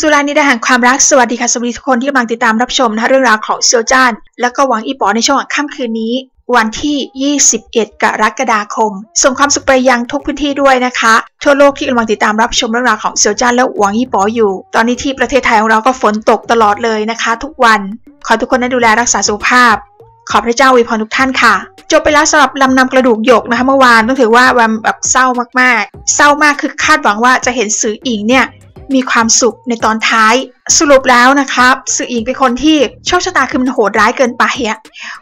สุรานิดาแห่งความรักสวัสดีค่ะสวัสดีทุกคนที่กำลังติดตามรับชมนะเรื่องราวของเซียวจ้าน แล้วก็หวังอีป๋อในช่วงค่ำคืนนี้ วันที่ 21 กรกฎาคม ส่งความสุขไปยังทุกพื้นที่ด้วยนะคะ ทั่วโลกที่กำลังติดตามรับชมเรื่องราวของเซียวจ้านและหวังอีป๋ออยู่ ตอนนี้ที่ประเทศไทยของเราก็ฝนตกตลอดเลยนะคะ ทุกวัน ขอทุกคนได้ดูแลรักษาสุขภาพ ขอพระเจ้าอวยพรทุกท่านค่ะจบไปแล้วสำหรับลำนำกระดูกหยกนะคะเมื่อวานต้องถือว่าวันแบบเศร้ามากๆ เศร้ามากคือคาดหวังว่าจะเห็นสื่ออิงเนี่ย มีความสุขในตอนท้าย สรุปแล้วนะครับสื่ออิงเป็นคนที่โชคชะตาคือมันโหดร้ายเกินไปอะ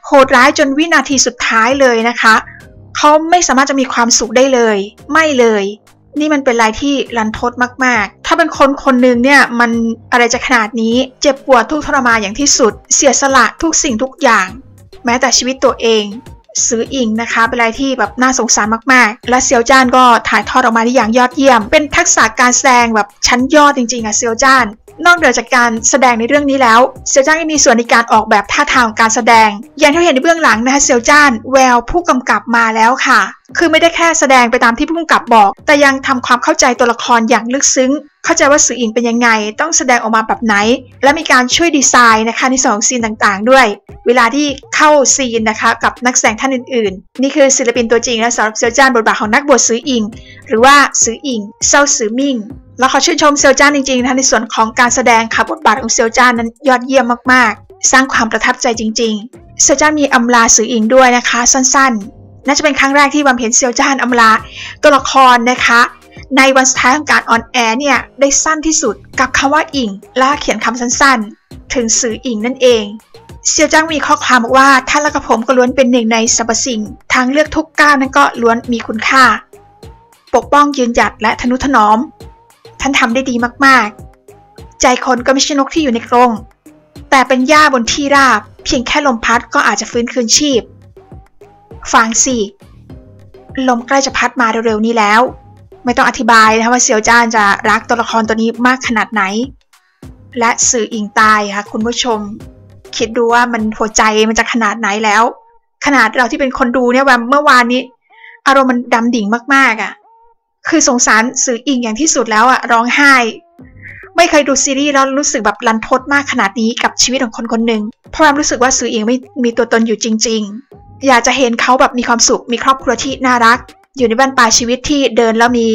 โหดร้ายจนวินาทีสุดท้ายเลยนะคะเขาไม่สามารถจะมีความสุขได้เลย ไม่เลย นี่มันเป็นอะไรที่รันทดมาก ๆ ถ้าเป็นคนคนหนึ่งเนี่ยมันอะไรจะขนาดนี้เจ็บปวดทุกทรมานอย่างที่สุด เสียสละทุกสิ่งทุกอย่าง แม้แต่ชีวิตตัวเอง ซื้ออิงนะคะเป็นอะไรที่แบบน่าสงสารมากๆ และเซียวจ้านก็ถ่ายทอดออกมาได้อย่างยอดเยี่ยม เป็นทักษะการแสดงแบบชั้นยอดจริงๆอะเซียวจ้านนอกเหนือจากการแสดงในเรื่องนี้แล้ว เซียวจ้านยังมีส่วนในการออกแบบท่าทางของการแสดง อย่างที่เห็นในเบื้องหลังนะคะเซียวจ้านแววผู้กำกับมาแล้วค่ะ คือไม่ได้แค่แสดงไปตามที่ผู้กำกับบอก แต่ยังทำความเข้าใจตัวละครอย่างลึกซึ้ง เข้าใจว่าสื่ออิงเป็นยังไง ต้องแสดงออกมาแบบไหน และมีการช่วยดีไซน์นะคะในสองซีนต่างๆ ด้วย เวลาที่เข้าซีนนะคะกับนักแสดงท่านอื่นๆ นี่คือศิลปินตัวจริงและสำหรับเซียวจ้านบทบาทของนักบวชสืออิ่ง หรือว่าสืออิ่งเซ่าซือมิ่งแล้วขอชื่นชมเซียวจ้านจริงๆนะคะในส่วนของการแสดงค่ะบทบาทของเซียวจ้านนั้นยอดเยี่ยมมากๆ สร้างความประทับใจจริง ๆ เซียวจ้านมีอำลาสืออิ่งด้วยนะคะ สั้นๆ น่าจะเป็นครั้งแรกที่บามเห็นเซียวจ้านอำลาตัวละครนะคะ ในวันสุดท้ายของการออนแอร์เนี่ย ได้สั้นที่สุดกับคำว่าอิงและเขียนคำสั้นๆ ถึงสื่ออิงนั่นเองเซียวจ้างมีข้อความบอกว่าท่านและกับผมก็ล้วนเป็นหนึ่งในสรรพสิ่ง ทางเลือกทุกก้าวนั้นก็ล้วนมีคุณค่า ปกป้องยืนหยัดและทนุถนอม ท่านทำได้ดีมากๆ ใจคนก็ไม่ใช่นกที่อยู่ในกรงแต่เป็นหญ้าบนที่ราบ เพียงแค่ลมพัดก็อาจจะฟื้นคืนชีพ ฟังสิ ลมใกล้จะพัดมาเร็วๆนี้แล้ว ไม่ต้องอธิบายนะคะว่าเซียวจ้านจะรักตัวละครตัวนี้มากขนาดไหน และสื่ออิงตายค่ะคุณผู้ชม คิดดูว่ามันหัวใจมันจะขนาดไหนแล้ว ขนาดเราที่เป็นคนดูเนี่ยวันเมื่อวานนี้ อารมณ์มันดำดิ่งมากๆอะ่ะ คือสงสารสื่ออิงอย่างที่สุดแล้วอะ่ะร้องไห้ไม่เคยดูซีรีส์แล้วรู้สึกแบบรันทดมากขนาดนี้กับชีวิตของคนคนหนึ่งเพราะว่ารู้สึกว่าสื่ออิงไม่มีตัวตนอยู่จริง อยากจะเห็นเขาแบบมีความสุข มีครอบครัวที่น่ารัก อยู่ในบ้านปลายชีวิตที่เดินแล้วมี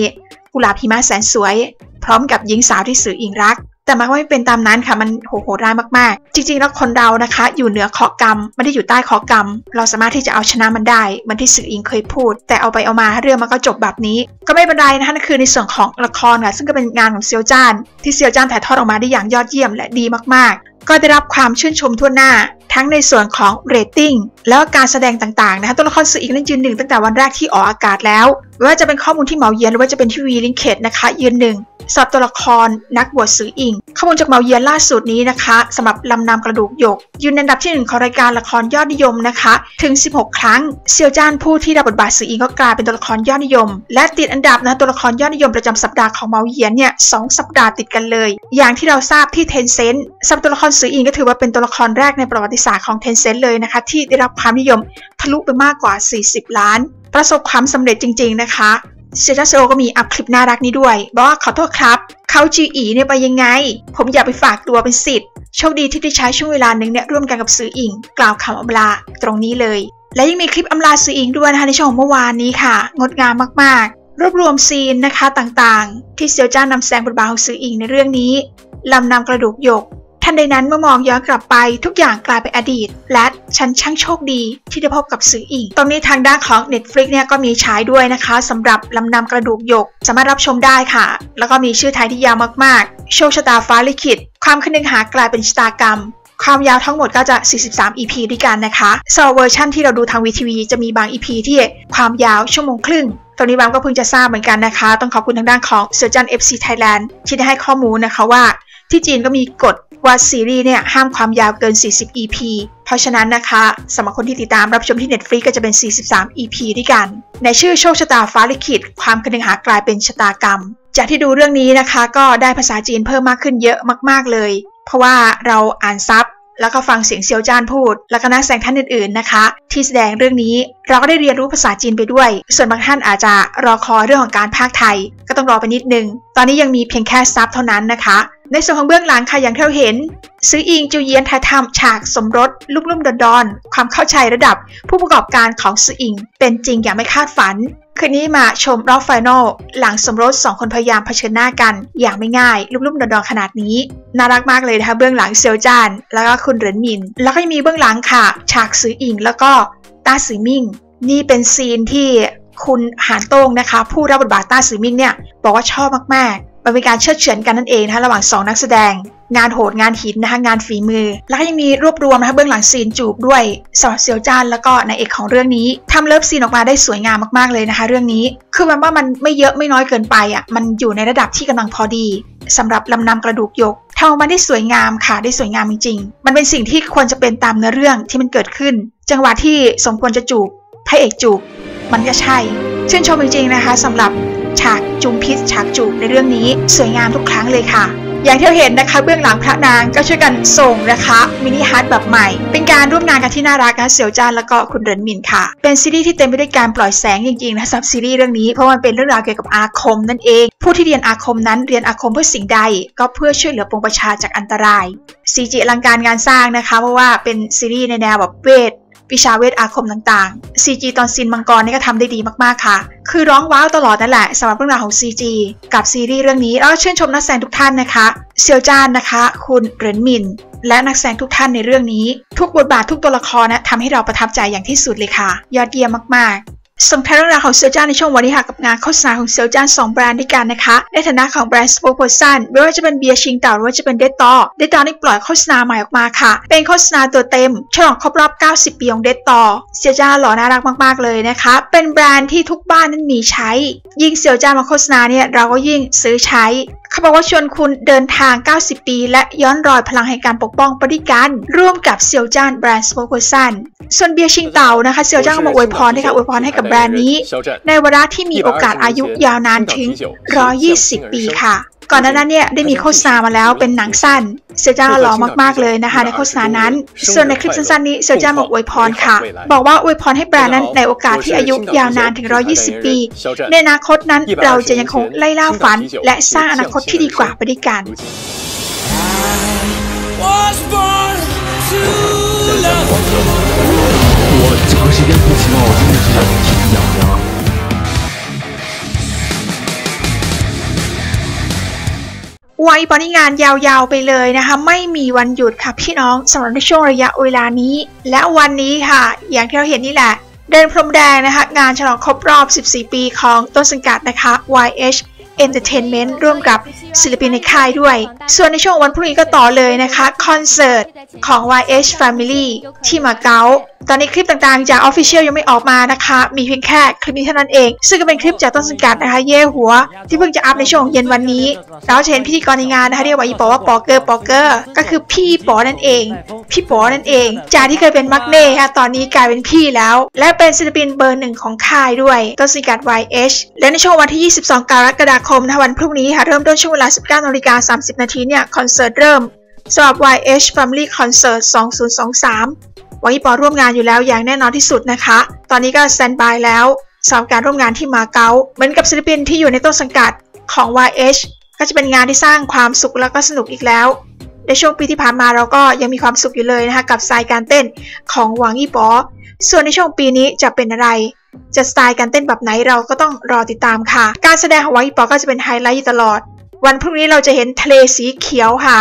กุหลาบหิมะแสนสวย พร้อมกับหญิงสาวที่สื่ออิงรัก แต่มันก็ไม่เป็นตามนั้นค่ะมันโหโหดร้ายมากๆ จริงๆแล้วคนเรานะคะ อยู่เหนือขอกรรมไม่ได้อยู่ใต้ขอกรรม เราสามารถที่จะเอาชนะมันได้เหมันที่สื่ออิงเคยพูด แต่เอาไปเอามาเรื่องมันก็จบแบบนี้ ก็ไม่เป็นไรนะคะนั่นคือในส่วนของละครค่ะซึ่งก็เป็นงานของเซียวจ้านที่เซียวจ้านถ่ายทอดออกมาได้อย่างยอดเยี่ยมและดีมากๆ ก็ได้รับความชื่นชมทั่วหน้า ทั้งในส่วนของเรตติ้งแล้วก็การแสดงต่างๆนะคะตัวละครสืออิ่งนั้นยืนหนึ่งตั้งแต่วันแรกที่ออกอากาศแล้วไม่ว่าจะเป็นข้อมูลที่เหมาเยียนหรือว่าจะเป็นที่ Vlinkage นะคะ ยืนหนึ่งสำหรับตัวละครนักบวชสืออิ่ง ข้อมูลจากเหมาเยียนล่าสุดนี้นะคะสำหรับลำนำกระดูกหยก ยืนในอันดับที่หนึ่งของรายการละครยอดนิยมนะคะ ถึง 16 ครั้ง เซียวจ้านผู้ที่รับบทบาทสืออิ่งก็กลายเป็นตัวละครยอดนิยม และติดอันดับนะตัวละครยอดนิยมประจำสัปดาห์ของเหมาเยียนเนี่ยสองสัปดาห์ติดกันเลย อย่างที่เราทราบที่เทนเซนต์สำหรับตัวละครสื่ออิงก็ถือว่าเป็นตัวละครแรกในประวัติศาสตร์ของเทนเซ็นต์เลยนะคะ ที่ได้รับความนิยมทะลุไปมากกว่า 40 ล้าน ประสบความสำเร็จจริง ๆ นะคะเซจัสโซก็มีอัพคลิปน่ารักนี้ด้วย บอกว่าขอโทษครับเขาจีอีเนี่ยไปยังไง ผมอยากไปฝากตัวเป็นสิทธิ์โชคดีที่ได้ใช้ช่วงเวลาหนึ่งเนี่ยร่วมกันกับซื้ออิง กล่าวคำอำลาตรงนี้เลย และยังมีคลิปอำลาซื้ออิงด้วยนะคะในช่วงเมื่อวานนี้ค่ะ งดงามมากๆ รวบรวมซีนนะคะต่างๆ ที่เซียวจ้านนำแสดงบทบาทของสืออิ่งในเรื่องนี้ลำนำกระดูกหยก ทันใดนั้นเมื่อมองย้อนกลับไปทุกอย่างกลายเป็นอดีต และฉันช่างโชคดีที่ได้พบกับสืออิ่ง ตรงนี้ทางด้านของ Netflix เนี่ยก็มีฉายด้วยนะคะสำหรับลำนำกระดูกหยก สามารถรับชมได้ค่ะ แล้วก็มีชื่อไทยที่ยาวมากๆ โชคชะตาฟ้าลิขิต ความคนึงหากลายเป็นชะตากรรมความยาวทั้งหมดก็จะ 43 EP ด้วยกันนะคะสำหรับเวอร์ชันที่เราดูทาง WeTV จะมีบาง EP ที่ความยาวชั่วโมงครึ่งตรงนี้บามก็เพิ่งจะทราบเหมือนกันนะคะ ต้องขอบคุณทางด้านของเซอร์จัน FC Thailand ที่ได้ให้ข้อมูลนะคะว่า ที่จีนก็มีกฎว่าซีรีส์เนี่ยห้ามความยาวเกิน 40 EP เพราะฉะนั้นนะคะสำหรับคนที่ติดตามรับชมที่ Netflix ก็จะเป็น 43 EP ด้วยกัน ในชื่อโชคชะตาฟ้าลิขิตความคนึงหากลายเป็นชะตากรรม จากที่ดูเรื่องนี้นะคะ ก็ได้ภาษาจีนเพิ่มมากขึ้นเยอะมาก ๆเลย เพราะว่าเราอ่าน sub แล้วก็ฟังเสียงเซียวจ้านพูด แล้วก็นักแสดงท่านอื่นๆนะคะ ที่แสดงเรื่องนี้เราก็ได้เรียนรู้ภาษาจีนไปด้วย ส่วนบางท่านอาจจะรอคอยเรื่องของการพากย์ไทย ก็ต้องรอไปนิดนึง ตอนนี้ยังมีเพียงแค่ sub เท่านั้นนะคะ ในส่วนของเบื้องหลังค่ะอย่างที่เราเห็น สืออิ่งจูเหยียนถ่ายทำฉากสมรสลุ่มลุ่มดอนดอนความเข้าใจระดับ ผู้ประกอบการของสืออิ่ง เป็นจริงอย่างไม่คาดฝัน คืนนี้มาชมรอบ final หลังสมรสสองคนพยายามเผชิญหน้ากัน อย่างไม่ง่ายลุ่มๆดอนๆขนาดนี้ น่ารักมากเลยนะคะเบื้องหลังเซียวจ้าน แล้วก็คุณเหรินหมิน แล้วก็มีเบื้องหลังค่ะ ฉากสืออิ่งแล้วก็ต้าซือมิ่ง นี่เป็นซีนที่คุณหานโต้งนะคะ ผู้รับบทบาทต้าซือมิ่งเนี่ยบอกว่าชอบมากๆมันเป็นการเชือดเฉือนกันนั่นเองนะคะระหว่างสองนักแสดง งานโหดงานหินนะคะงานฝีมือ แล้วก็ยังมีรวบรวมนะคะเบื้องหลังซีนจูบด้วยสำหรับเซียวจ้านแล้วก็นางเอกของเรื่องนี้ทำ love scene ออกมาได้สวยงามมากๆเลยนะคะ เรื่องนี้คือมันว่ามันไม่เยอะไม่น้อยเกินไปอะมันอยู่ในระดับที่กำลังพอดีสำหรับลำนำกระดูกหยกทำออกมาได้สวยงามค่ะได้สวยงามจริงๆ มันเป็นสิ่งที่ควรจะเป็นตามเนื้อเรื่องที่มันเกิดขึ้น จังหวะที่สมควรจะจูบพระเอกจูบมันก็ใช่ ชื่นชมจริงๆนะคะสำหรับฉากจุมพิตฉากจูบในเรื่องนี้สวยงามทุกครั้งเลยค่ะ อย่างที่เราเห็นนะคะเบื้องหลังพระนางก็ช่วยกันส่งนะคะ mini heart แบบใหม่ เป็นการร่วมงานกันที่น่ารักนะเซียวจ้านแล้วก็คุณเหรินหมินค่ะ เป็นซีรีส์ที่เต็มไปด้วยการปล่อยแสงจริงๆนะสำหรับซีรีส์เรื่องนี้เพราะมันเป็นเรื่องราวเกี่ยวกับอาคมนั่นเอง ผู้ที่เรียนอาคมนั้นเรียนอาคมเพื่อสิ่งใด ก็เพื่อช่วยเหลือปวงประชาจากอันตรายCG อลังการงานสร้างนะคะ เพราะว่าเป็นซีรีส์ในแนวแบบเวท วิชาเวทอาคมต่างๆ CG ตอนซีนมังกรนี่ก็ทำได้ดีมากๆค่ะ คือร้องว้าวตลอดนั่นแหละสำหรับเรื่องราวของ CG กับซีรีส์เรื่องนี้แล้วก็ชื่นชมนักแสดงทุกท่านนะคะเซียวจ้านนะคะ คุณเหรินหมิน และนักแสดงทุกท่านในเรื่องนี้ ทุกบทบาททุกตัวละครนะทำให้เราประทับใจอย่างที่สุดเลยค่ะ ยอดเยี่ยมมากๆ ส่งท้ายเรื่องราวของเซียวจ้านในช่วงวันนี้ค่ะกับงานโฆษณาของเซียวจ้าน2แบรนด์ด้วยกันนะคะ ในฐานะของแบรนด์ spokesperson ไม่ว่าจะเป็นเบียร์ชิงเต่าหรือว่าจะเป็นเดตตอเดตตอนี่ปล่อยโฆษณาใหม่ออกมาค่ะ เป็นโฆษณาตัวเต็มฉลองครบรอบ 90 ปีของ Dettol เซียวจ้านหล่อน่ารักมากๆเลยนะคะ เป็นแบรนด์ที่ทุกบ้านนั้นมีใช้ ยิ่งเซียวจ้านมาโฆษณาเนี่ยเราก็ยิ่งซื้อใช้ เขาบอกว่าชวนคุณเดินทาง 90 ปี และย้อนรอยพลังแห่งการปกป้องปฏิกันร่วมกับเซียวจ้านแบรนด์ spokesperson ส่วนเบียร์ชิงเต่านะคะเซียวจ้านก็มาอวยพรด้วยค่ะอวยพรให้กับแบรนด์นี้ ในวาระที่มีโอกาสอายุยาวนานถึง 120 ปีค่ะ ก่อนหน้านั้นเนี่ยได้มีโฆษณามาแล้วเป็นหนังสั้น เซียวจ้าหล่อมากๆเลยนะคะ ในโฆษณานั้น ส่วนในคลิปสั้นๆนี้เซียวจ้าบอกอวยพรค่ะ บอกว่าอวยพรให้แบรนด์นั้นในโอกาสที่อายุยาวนานถึง 120 ปี ในอนาคตนั้นเราจะยังคงไล่ล่าฝัน และสร้างอนาคตที่ดีกว่าไปด้วยกัน was born to love. 我长时间不骑猫，我真的是挺 ไว้บริงานยาวๆไปเลยนะคะ ไม่มีวันหยุดค่ะพี่น้องสำหรับในช่วงระยะเวลานี้ และวันนี้ค่ะ อย่างที่เราเห็นนี่แหละ เดินพรมแดงนะคะ งานฉลองครบรอบ 14 ปีของต้นสังกัดนะคะ YH Entertainment ร่วมกับศิลปินในค่ายด้วย ส่วนในช่วงวันพรุ่งนี้ก็ต่อเลยนะคะ คอนเสิร์ตของ YH Family ที่มาเก๊า ตอนนี้คลิปต่างๆ จาก Official ยังไม่ออกมานะคะ มีเพียงแค่คลิปนี้เท่านั้นเอง ซึ่งก็เป็นคลิปจากต้นสังกัดนะคะ เย่หัว ที่เพิ่งจะอัพในช่วงเย็นวันนี้เราจะเห็นพิธีกรในงานนะคะเรียกว่าอี้ป๋อว่าป๋อเกอป๋อเกอ ก็คือพี่ป๋อนั่นเอง พี่ป๋อนั่นเอง จากที่เคยเป็นมักเน่ค่ะตอนนี้กลายเป็นพี่แล้ว และเป็นศิลปินเบอร์หนึ่งของค่ายด้วย ต้นสังกัด YH และในช่วงวันที่ 22 กรกฎาคมนะคะวันพรุ่งนี้ค่ะเริ่มต้นช่วงเวลา 19นาฬิกา30นาทีเนี่ยคอนเสิร์ตเริ่ม สำหรับ YH Family Concert 2023 วันนี้ป๋อร่วมงานอยู่แล้วอย่างแน่นอนที่สุดนะคะ ตอนนี้ก็ standby แล้วสำหรับการร่วมงานที่มาเก๊าเหมือนกับศิลปินที่อยู่ในต้นสังกัดของ YH ก็จะเป็นงานที่สร้างความสุขแล้วก็สนุกอีกแล้ว ในช่วงปีที่ผ่านมาเราก็ยังมีความสุขอยู่เลยนะคะกับสไตล์การเต้นของหวังอี้ป๋อส่วนในช่วงปีนี้จะเป็นอะไร จะสไตล์การเต้นแบบไหนเราก็ต้องรอติดตามค่ะ การแสดงของหวังอี้ป๋อก็จะเป็นไฮไลท์อยู่ตลอด วันพรุ่งนี้เราจะเห็นทะเลสีเขียวค่ะ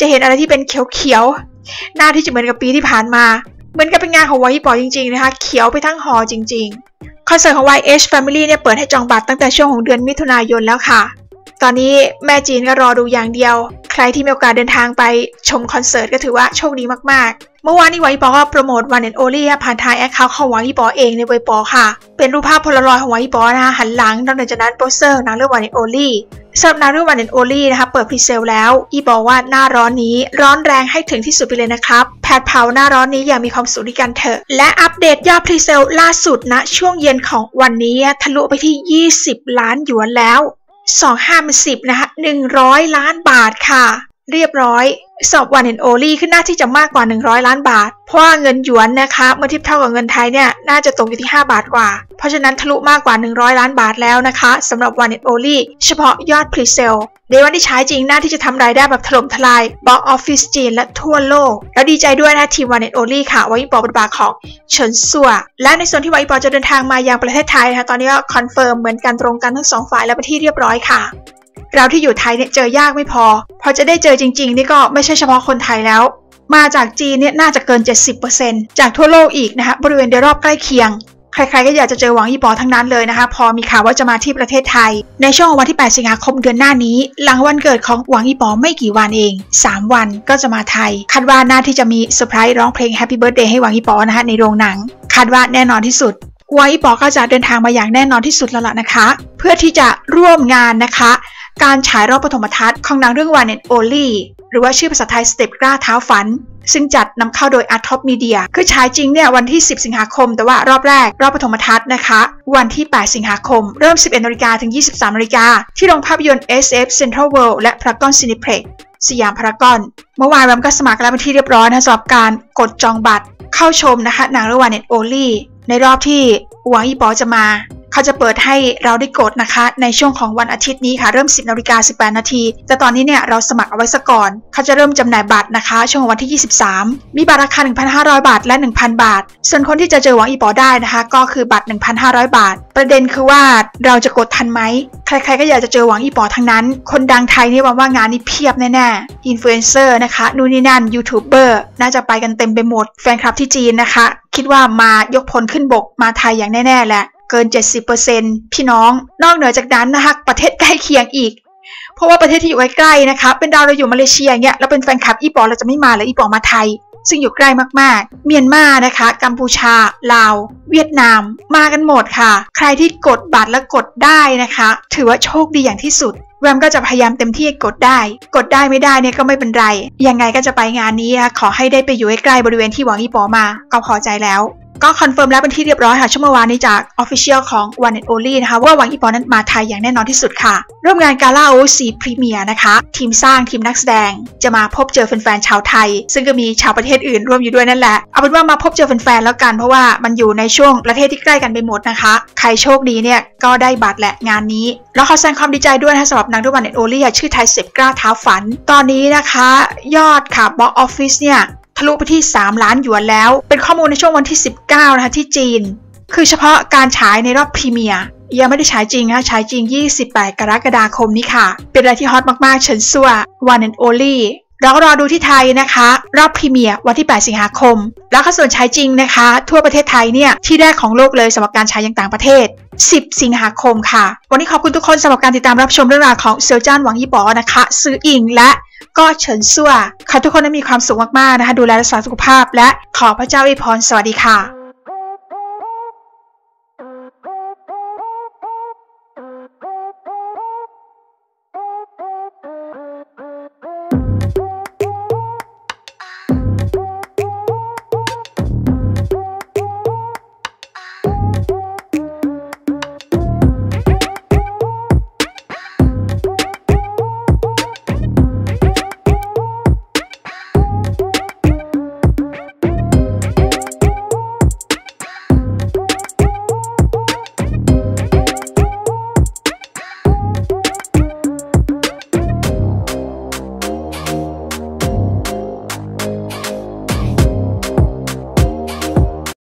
จะเห็นอะไรที่เป็นเขียวๆ น่าที่จะเหมือนกับปีที่ผ่านมา เหมือนกับเป็นงานของวายปอจริงๆนะคะ เขียวไปทั้งหอจริงๆ คอนเสิร์ตของ YH Family เนี่ยเปิดให้จองบัตรตั้งแต่ช่วงของเดือนมิถุนายนแล้วค่ะ ตอนนี้แม่จีนก็รอดูอย่างเดียว ใครที่มีโอกาสเดินทางไปชมคอนเสิร์ตก็ถือว่าโชคดีมากๆ เมื่อวานนี้วายปอก็โปรโมท One and Only ผ่านทาง account ของวายปอเองในเวยป๋อค่ะ เป็นรูปภาพโพลารอยด์ของวายปอนะคะหันหลังนอกจากนั้นโปสเตอร์หนังเรื่อง One and Only สำหรับหนังเรื่อง One and Only นะคะเปิด presale แล้ว อีบอกว่าหน้าร้อนนี้ร้อนแรงให้ถึงที่สุดไปเลยนะครับ แผดเผาหน้าร้อนนี้อย่างมีความสุขด้วยกันเถอะ และอัปเดตยอด presale ล่าสุดนะช่วงเย็นของวันนี้ทะลุไปที่ 20 ล้านหยวนแล้ว 2510นะคะ100 ล้านบาทค่ะ เรียบร้อย สอบ One and Only ขึ้นน่าที่จะมากกว่า 100 ล้านบาท เพราะว่าเงินหยวนนะคะเมื่อเทียบเท่ากับเงินไทยเนี่ยน่าจะตกอยู่ที่ 5 บาทกว่า เพราะฉะนั้นทะลุมากกว่า 100 ล้านบาทแล้วนะคะสำหรับ One and Only เฉพาะยอด presale ในวันที่ฉายจริงน่าที่จะทำรายได้แบบถล่มทลาย box office จีนและทั่วโลก แล้วดีใจด้วยนะทีม One and Only ค่ะวายปอบทบาทของเฉินซัว และในส่วนที่วายปอจะเดินทางมายังประเทศไทยนะคะตอนนี้ก็คอนเฟิร์มเหมือนกันตรงกันทั้งสองฝ่ายแล้วเป็นที่เรียบร้อยค่ะ เราที่อยู่ไทยเนี่ยเจอยากไม่พอ พอจะได้เจอจริง ๆ นี่ก็ไม่ใช่เฉพาะคนไทยแล้ว มาจากจีนเนี่ยน่าจะเกิน 70%จากทั่วโลกอีกนะคะบริเวณโดยรอบใกล้เคียงใครๆก็อยากจะเจอหวังอี้ป๋อทั้งนั้นเลยนะคะ พอมีข่าวว่าจะมาที่ประเทศไทย ในช่วงวันที่ 8 สิงหาคมเดือนหน้านี้ หลังวันเกิดของหวังอี้ป๋อไม่กี่วันเอง 3 วันก็จะมาไทย คาดว่าน่าที่จะมีเซอร์ไพรส์ร้องเพลง Happy Birthday ให้หวังอี้ป๋อนะคะในโรงหนัง คาดว่าแน่นอนที่สุดหวังยี่ปอก็จะเดินทางมาอย่างแน่นอนที่สุดแล้วล่ะนะคะ เพื่อที่จะร่วมงานนะคะ การฉายรอบปฐมทัศน์ของหนังเรื่อง One and Only หรือว่าชื่อภาษาไทยสเต็ปกล้าเท้าฝัน ซึ่งจัดนำเข้าโดย Art Top Media คือฉายจริงเนี่ยวันที่ 10 สิงหาคม แต่ว่ารอบแรก รอบปฐมทัศน์นะคะ วันที่ 8 สิงหาคม เริ่ม 11นาฬิกาถึง 23นาฬิกาที่โรงภาพยนตร์ SF Central World และ Paragon Cineplex สยามพารากอน เมื่อวานแวมก็สมัครแล้วเป็นที่เรียบร้อยนะสำหรับการกดจองบัตรเข้าชมนะคะหนังเรื่อง One and Only ในรอบที่หวังอีปอจะมา เขาจะเปิดให้เราได้กดนะคะ ในช่วงของวันอาทิตย์นี้ค่ะ เริ่ม 10นาฬิกา18นาทีแต่ตอนนี้เนี่ยเราสมัครเอาไว้ซะก่อน เขาจะเริ่มจำหน่ายบัตรนะคะ ช่วงวันที่ 23 มีบัตรราคา 1,500 บาท และ 1,000 บาท ส่วนคนที่จะเจอหวังอีปอได้นะคะ ก็คือบัตร 1,500 บาท ประเด็นคือว่าเราจะกดทันไหมใครๆก็อยากจะเจอหวังอีปอทั้งนั้น คนดังไทยนี่ว่าว่างานนี้เพียบแน่ๆอินฟลูเอนเซอร์นะคะนู่นนี่นั่นยูทูบเบอร์น่าจะไปกันเต็มไปหมดแฟนคลับที่จีนนะคะ คิดว่ามายกพลขึ้นบกมาไทยอย่างแน่ ๆ แหละ เกิน 70%พี่น้อง นอกเหนือจากนั้นนะคะประเทศใกล้เคียงอีก เพราะว่าประเทศที่อยู่ใกล้ๆนะคะเป็นดาวเราอยู่มาเลเซียเนี่ยแล้วเป็นแฟนคลับอี้ป๋อเราจะไม่มาเลยอี้ป๋อมาไทย ซึ่งอยู่ใกล้มากๆ เมียนมานะคะ กัมพูชา ลาว เวียดนาม มากันหมดค่ะ ใครที่กดบัตรแล้วกดได้นะคะ ถือว่าโชคดีอย่างที่สุดแวมก็จะพยายามเต็มที่กดได้ กดได้ไม่ได้เนี่ยก็ไม่เป็นไร ยังไงก็จะไปงานนี้นะคะขอให้ได้ไปอยู่ใกล้บริเวณที่หวังอี้ป๋อมา ก็พอใจแล้ว ก็คอนเฟิร์มแล้วเป็นที่เรียบร้อยค่ะ ช่วงเมื่อวานนี้จาก Official ของ One and Only นะคะว่าหวังอี้ป๋อนั้นมาไทยอย่างแน่นอนที่สุดค่ะ ร่วมงาน gala overseas premiere นะคะ ทีมสร้างทีมนักแสดง จะมาพบเจอแฟนๆชาวไทย ซึ่งก็มีชาวประเทศอื่นร่วมอยู่ด้วยนั่นแหละ เอาเป็นว่ามาพบเจอแฟนๆแล้วกันเพราะว่ามันอยู่ในช่วงประเทศที่ใกล้กันไปหมดนะคะ ใครโชคดีเนี่ยก็ได้บัตรแหละงานนี้ แล้วขอแสดงความดีใจด้วยนะคะสำหรับหนังทุก One and Only ชื่อไทยสเต็ปกล้าท้าฝัน ตอนนี้นะคะ ยอดค่ะ box office เนี่ย ทะลุไปที่ 3 ล้านหยวนแล้ว เป็นข้อมูลในช่วงวันที่ 19 นะคะที่จีน คือเฉพาะการฉายในรอบพรีเมียร์ยังไม่ได้ฉายจริงนะฉายจริง 28 กรกฎาคมนี้ค่ะ เป็นอะไรที่ฮอตมากๆเฉินซัว One and Only เราก็รอดูที่ไทยนะคะ รอบพรีเมียร์วันที่ 8 สิงหาคม แล้วก็ส่วนฉายจริงนะคะ ทั่วประเทศไทยเนี่ยที่แรกของโลกเลยสำหรับการฉายยังต่างประเทศ 10 สิงหาคมค่ะ วันนี้ขอบคุณทุกคนสำหรับการติดตามรับชมเรื่องราวของเซียวจ้านหวังยี่ปอนะคะซื้ออิงและก็เฉินซัวขอทุกคนได้มีความสุขมากๆนะคะ ดูแลรักษาสุขภาพ และขอพระเจ้าอวยพรสวัสดีค่ะ